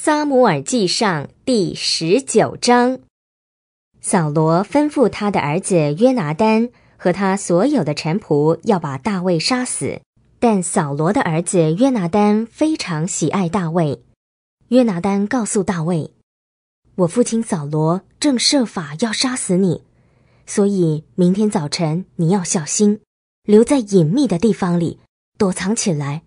撒母耳记上第十九章，扫罗吩咐他的儿子约拿丹和他所有的臣仆要把大卫杀死。但扫罗的儿子约拿丹非常喜爱大卫。约拿丹告诉大卫：“我父亲扫罗正设法要杀死你，所以明天早晨你要小心，留在隐秘的地方里躲藏起来。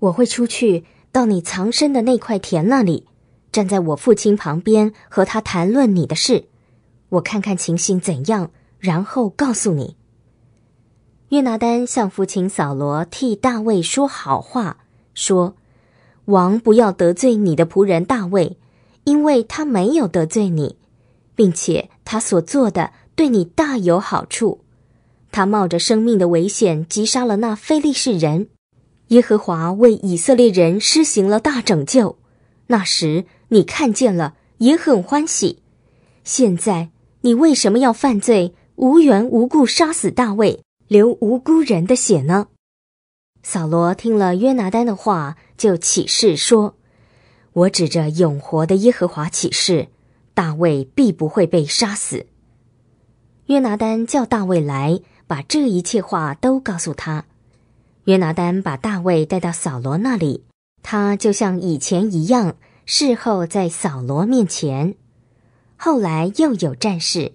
我会出去。”到你藏身的那块田那里，站在我父亲旁边和他谈论你的事，我看看情形怎样，然后告诉你。约拿丹向父亲扫罗替大卫说好话，说：“王不要得罪你的仆人大卫，因为他没有得罪你，并且他所做的对你大有好处。他冒着生命的危险击杀了那非利士人。”耶和华为以色列人施行了大拯救，那时你看见了，也很欢喜。现在你为什么要犯罪，无缘无故杀死大卫，流无辜人的血呢？扫罗听了约拿丹的话，就起誓说：“我指着永活的耶和华起誓，大卫必不会被杀死。”约拿丹叫大卫来，把这一切话都告诉他。约拿丹把大卫带到扫罗那里，他就像以前一样，事后在扫罗面前。后来又有战事，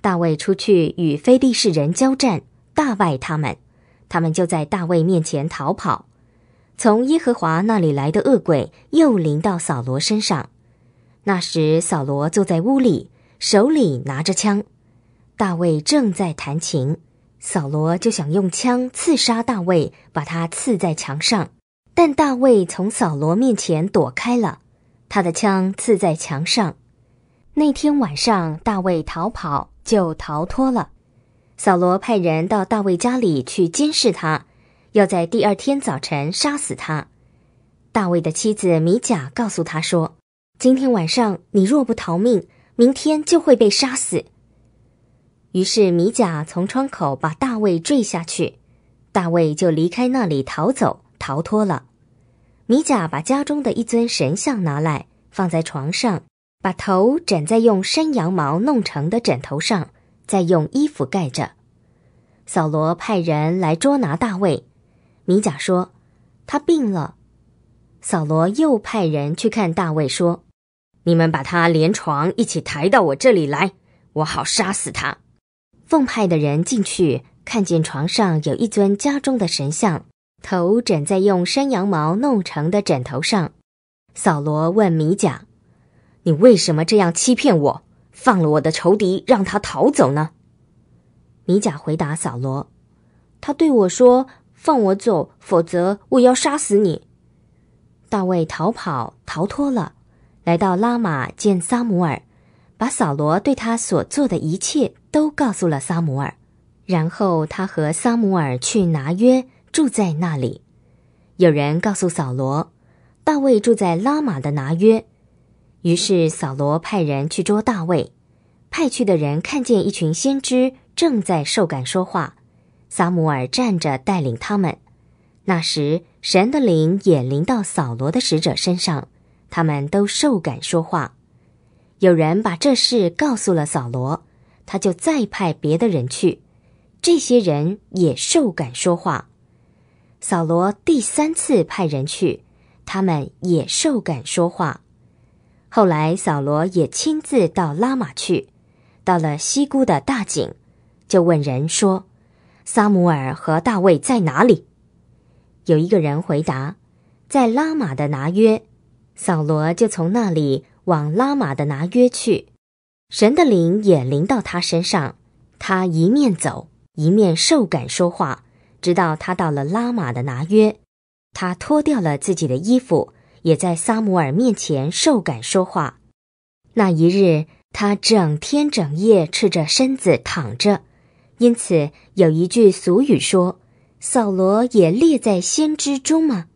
大卫出去与非利士人交战，大败他们，他们就在大卫面前逃跑。从耶和华那里来的恶鬼又临到扫罗身上。那时扫罗坐在屋里，手里拿着枪，大卫正在弹琴。扫罗就想用枪刺杀大卫，把他刺在墙上，但大卫从扫罗面前躲开了，他的枪刺在墙上。那天晚上，大卫逃跑就逃脱了。扫罗派人到大卫家里去监视他，要在第二天早晨杀死他。大卫的妻子米甲告诉他说：“今天晚上你若不逃命，明天就会被杀死。”于是米甲从窗口把大卫坠下去，大卫就离开那里逃走，逃脱了。米甲把家中的一尊神像拿来放在床上，把头枕在用山羊毛弄成的枕头上，再用衣服盖着。扫罗派人来捉拿大卫，米甲说他病了。扫罗又派人去看大卫，说：“你们把他连床一起抬到我这里来，我好杀死他。”奉派的人进去，看见床上有一尊家中的神像，头枕在用山羊毛弄成的枕头上。扫罗问米甲：“你为什么这样欺骗我，放了我的仇敌，让他逃走呢？”米甲回答扫罗：“他对我说，放我走，否则我要杀死你。”大卫逃跑逃脱了，来到拉玛见撒母耳。把扫罗对他所做的一切都告诉了撒母耳，然后他和撒母耳去拿约，住在那里。有人告诉扫罗，大卫住在拉玛的拿约。于是扫罗派人去捉大卫。派去的人看见一群先知正在受感说话，撒母耳站着带领他们。那时神的灵也临到扫罗的使者身上，他们都受感说话。有人把这事告诉了扫罗，他就再派别的人去，这些人也受感说话。扫罗第三次派人去，他们也受感说话。后来扫罗也亲自到拉玛去，到了西姑的大井，就问人说：“撒母耳和大卫在哪里？”有一个人回答：“在拉玛的拿约。”扫罗就从那里。往拉玛的拿约去，神的灵也临到他身上，他一面走一面受感说话，直到他到了拉玛的拿约，他脱掉了自己的衣服，也在撒母耳面前受感说话。那一日，他整天整夜赤着身子躺着，因此有一句俗语说：“扫罗也列在先知中吗？”